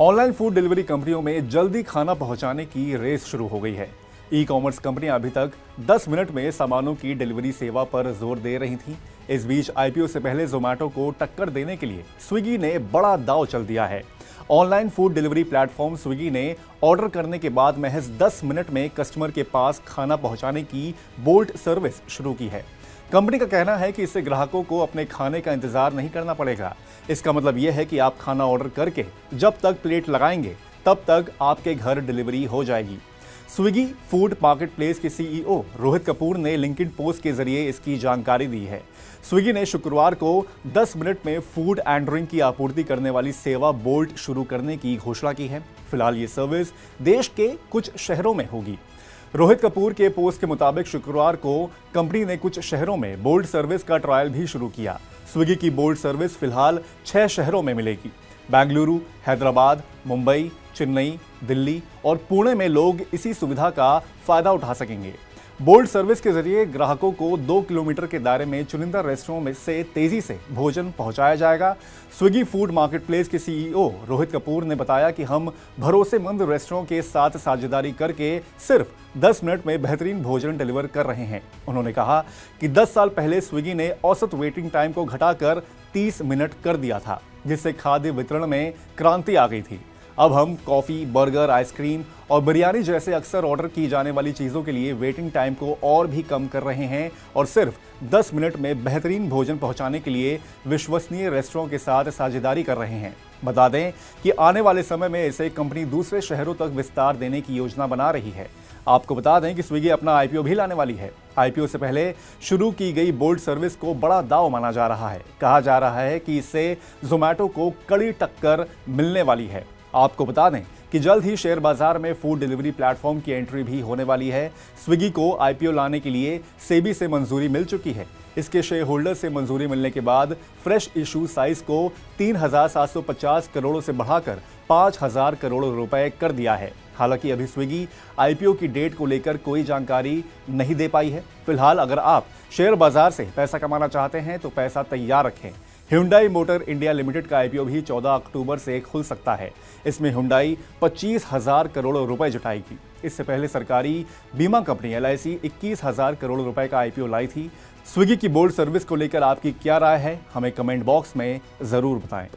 Online food delivery कंपनियों में जल्दी खाना पहुँचाने की रेस शुरू हो गई है। ई कॉमर्स कंपनियाँ अभी तक 10 मिनट में सामानों की डिलीवरी सेवा पर ज़ोर दे रही थीं। इस बीच आईपीओ से पहले जोमैटो को टक्कर देने के लिए स्विगी ने बड़ा दाव चल दिया है। Online food delivery platform Swiggy ने ऑर्डर करने के बाद महज 10 मिनट में कस्टमर के पास खाना पहुँचाने की बोल्ट सर्विस शुरू की है। कंपनी का कहना है कि इससे ग्राहकों को अपने खाने का इंतज़ार नहीं करना पड़ेगा। इसका मतलब यह है कि आप खाना ऑर्डर करके जब तक प्लेट लगाएँगे, तब तक आपके घर डिलीवरी हो जाएगी। स्विगी फ़ूड मार्केट प्लेस के सीईओ रोहित कपूर ने लिंकड पोस्ट के ज़रिए इसकी जानकारी दी है। स्विगी ने शुक्रवार को 10 मिनट में फ़ूड एंड ड्रिंक की आपूर्ति करने वाली सेवा बोल्ट शुरू करने की घोषणा की है। फ़िलहाल ये सर्विस देश के कुछ शहरों में होगी। रोहित कपूर के पोस्ट के मुताबिक शुक्रवार को कंपनी ने कुछ शहरों में बोल्ड सर्विस का ट्रायल भी शुरू किया। स्विगी की बोल्ड सर्विस फ़िलहाल छह शहरों में मिलेगी। बेंगलुरु, हैदराबाद, मुंबई, चेन्नई, दिल्ली और पुणे में लोग इसी सुविधा का फ़ायदा उठा सकेंगे। बोल्ड सर्विस के ज़रिए ग्राहकों को दो किलोमीटर के दायरे में चुनिंदा रेस्टोरों में से तेज़ी से भोजन पहुँचाया जाएगा। स्विगी फ़ूड मार्केट प्लेस के सीईओ रोहित कपूर ने बताया कि हम भरोसेमंद रेस्टोरों के साथ साझेदारी करके सिर्फ़ 10 मिनट में बेहतरीन भोजन डिलीवर कर रहे हैं। उन्होंने कहा कि 10 साल पहले स्विगी ने औसत वेटिंग टाइम को घटाकर 30 मिनट कर दिया था, जिससे खाद्य वितरण में क्रांति आ गई थी। अब हम कॉफ़ी, बर्गर, आइसक्रीम और बिरयानी जैसे अक्सर ऑर्डर की जाने वाली चीज़ों के लिए वेटिंग टाइम को और भी कम कर रहे हैं और सिर्फ़ 10 मिनट में बेहतरीन भोजन पहुँचाने के लिए विश्वसनीय रेस्टोरों के साथ साझेदारी कर रहे हैं। बता दें कि आने वाले समय में इसे कंपनी दूसरे शहरों तक विस्तार देने की योजना बना रही है। आपको बता दें कि स्विगी अपना आईपीओ भी लाने वाली है। आईपीओ से पहले शुरू की गई बोल्ड सर्विस को बड़ा दाव माना जा रहा है। कहा जा रहा है कि इससे जोमैटो को कड़ी टक्कर मिलने वाली है। आपको बता दें कि जल्द ही शेयर बाज़ार में फ़ूड डिलीवरी प्लेटफॉर्म की एंट्री भी होने वाली है। स्विगी को आईपीओ लाने के लिए सेबी से मंजूरी मिल चुकी है। इसके शेयर होल्डर से मंजूरी मिलने के बाद फ्रेश इशू साइज़ को 3,750 करोड़ों से बढ़ाकर 5,000 करोड़ रुपए कर दिया है। हालाँकि अभी स्विगी आईपीओ की डेट को लेकर कोई जानकारी नहीं दे पाई है। फ़िलहाल अगर आप शेयर बाज़ार से पैसा कमाना चाहते हैं तो पैसा तैयार रखें। हुंडई मोटर इंडिया लिमिटेड का आईपीओ भी 14 अक्टूबर से खुल सकता है। इसमें हुंडई पच्चीस हज़ार करोड़ रुपए जुटाएगी। इससे पहले सरकारी बीमा कंपनी एल इक्कीस हज़ार करोड़ रुपए का आईपीओ लाई थी। स्विगी की बोल्ड सर्विस को लेकर आपकी क्या राय है? हमें कमेंट बॉक्स में ज़रूर बताएँ।